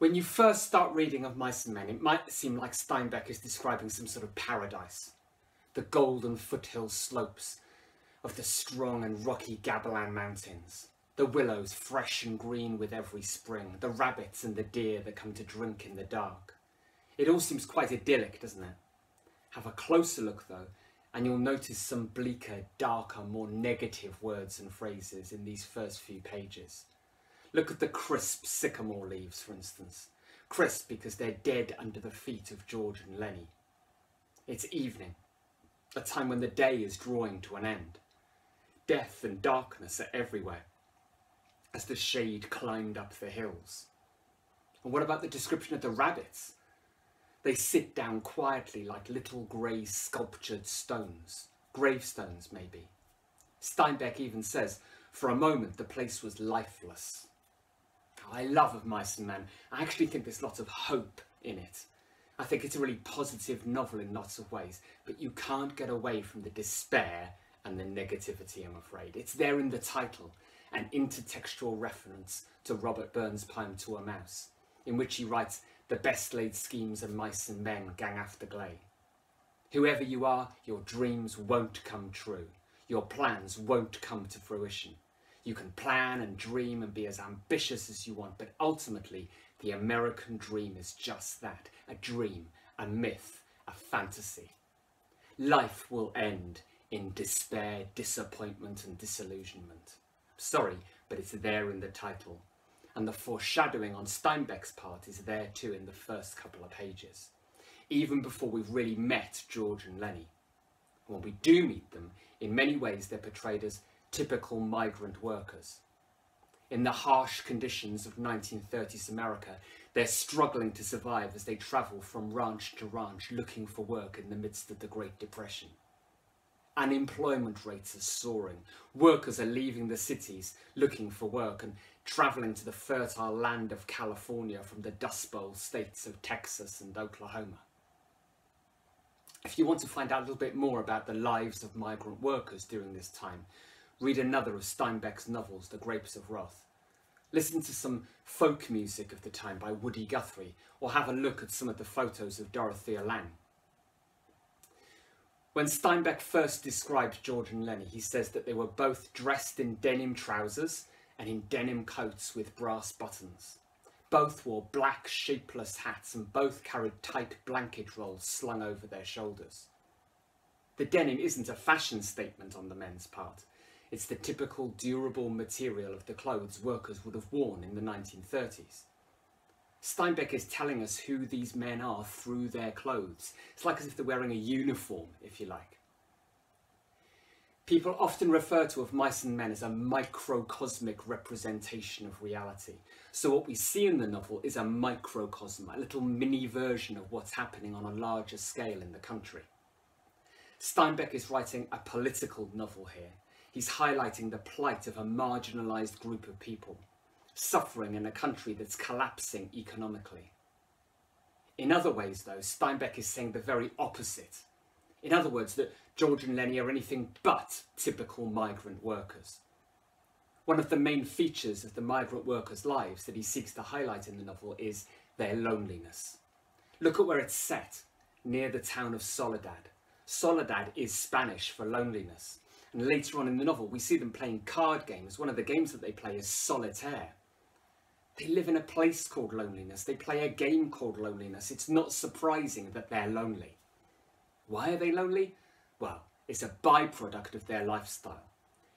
When you first start reading of Mice and Men, it might seem like Steinbeck is describing some sort of paradise. The golden foothill slopes of the strong and rocky Gabilan Mountains. The willows fresh and green with every spring. The rabbits and the deer that come to drink in the dark. It all seems quite idyllic, doesn't it? Have a closer look though, and you'll notice some bleaker, darker, more negative words and phrases in these first few pages. Look at the crisp sycamore leaves, for instance. Crisp because they're dead under the feet of George and Lennie. It's evening, a time when the day is drawing to an end. Death and darkness are everywhere as the shade climbed up the hills. And what about the description of the rabbits? They sit down quietly like little grey sculptured stones, gravestones maybe. Steinbeck even says, for a moment the place was lifeless. I love Of Mice and Men. I actually think there's lots of hope in it. I think it's a really positive novel in lots of ways, but you can't get away from the despair and the negativity, I'm afraid. It's there in the title, an intertextual reference to Robert Burns' poem To a Mouse, in which he writes, the best laid schemes of mice and men gang after gley. Whoever you are, your dreams won't come true. Your plans won't come to fruition. You can plan and dream and be as ambitious as you want, but ultimately, the American dream is just that a dream, a myth, a fantasy. Life will end in despair, disappointment, and disillusionment. Sorry, but it's there in the title. And the foreshadowing on Steinbeck's part is there too in the first couple of pages, even before we've really met George and Lennie. When we do meet them, in many ways they're portrayed as typical migrant workers. In the harsh conditions of 1930s America, they're struggling to survive as they travel from ranch to ranch looking for work in the midst of the Great Depression. Unemployment rates are soaring. Workers are leaving the cities looking for work and travelling to the fertile land of California from the Dust Bowl states of Texas and Oklahoma. If you want to find out a little bit more about the lives of migrant workers during this time, read another of Steinbeck's novels, The Grapes of Wrath. Listen to some folk music of the time by Woody Guthrie, or have a look at some of the photos of Dorothea Lange. When Steinbeck first described George and Lennie, he says that they were both dressed in denim trousers and in denim coats with brass buttons. Both wore black, shapeless hats and both carried tight blanket rolls slung over their shoulders. The denim isn't a fashion statement on the men's part. It's the typical durable material of the clothes workers would have worn in the 1930s. Steinbeck is telling us who these men are through their clothes. It's like as if they're wearing a uniform, if you like. People often refer to Of Mice and Men as a microcosmic representation of reality. So what we see in the novel is a microcosm, a little mini version of what's happening on a larger scale in the country. Steinbeck is writing a political novel here. He's highlighting the plight of a marginalised group of people, suffering in a country that's collapsing economically. In other ways, though, Steinbeck is saying the very opposite. In other words, that George and Lennie are anything but typical migrant workers. One of the main features of the migrant workers' lives that he seeks to highlight in the novel is their loneliness. Look at where it's set, near the town of Soledad. Soledad is Spanish for loneliness. And later on in the novel, we see them playing card games. One of the games that they play is solitaire. They live in a place called loneliness. They play a game called loneliness. It's not surprising that they're lonely. Why are they lonely? Well, it's a byproduct of their lifestyle.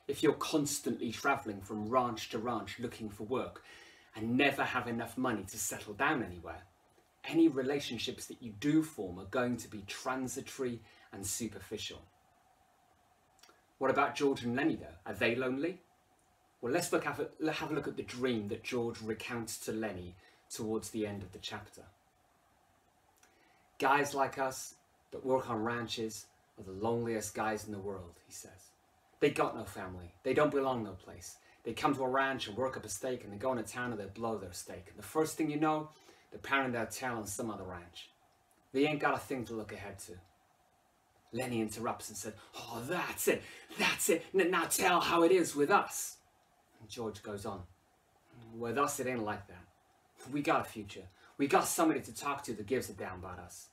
If you're constantly travelling from ranch to ranch looking for work and never have enough money to settle down anywhere, any relationships that you do form are going to be transitory and superficial. What about George and Lennie though? Are they lonely? Well, let's look have a, have a look at the dream that George recounts to Lennie towards the end of the chapter. Guys like us that work on ranches are the loneliest guys in the world, he says. They got no family. They don't belong no place. They come to a ranch and work up a stake and they go into town and they blow their stake. And the first thing you know, they're pounding their tail on some other ranch. They ain't got a thing to look ahead to. Lennie interrupts and said, Oh, that's it, that's it. Now tell how it is with us. And George goes on, With us, it ain't like that. We got a future. We got somebody to talk to that gives a damn about us.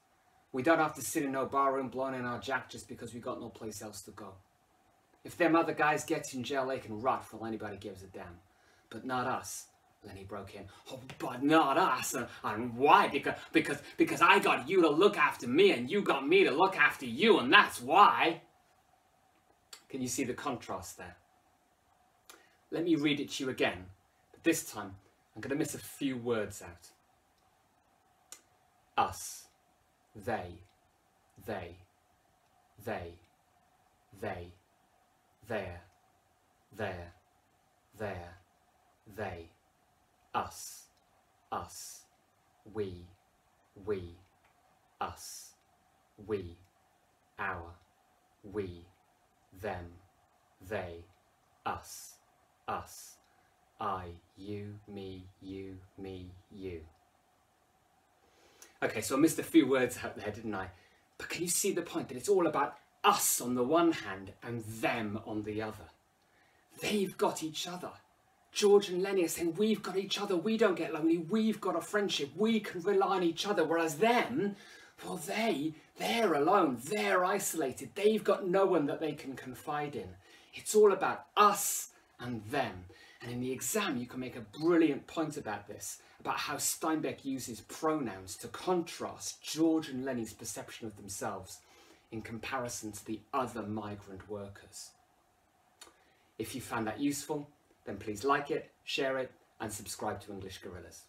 We don't have to sit in no barroom blowing in our jack just because we got no place else to go. If them other guys get in jail, they can rot for all anybody gives a damn. But not us. Lennie broke in. Oh, but not us. And, and why? Because, because, because I got you to look after me and you got me to look after you and that's why. Can you see the contrast there? Let me read it to you again. But this time, I'm going to miss a few words out. Us. They. They. They. They. There. There. There. They us, us, we, we, us, we, our, we, them, they, us, us, I, you, me, you, me, you. Okay, so I missed a few words out there, didn't I? But can you see the point that it's all about us on the one hand and them on the other? They've got each other. George and Lennie are saying, we've got each other, we don't get lonely, we've got a friendship, we can rely on each other. Whereas them, well, they, they're alone, they're isolated, they've got no one that they can confide in. It's all about us and them. And in the exam, you can make a brilliant point about this, about how Steinbeck uses pronouns to contrast George and Lennie's perception of themselves in comparison to the other migrant workers. If you found that useful, then please like it, share it, and subscribe to English Gorillas.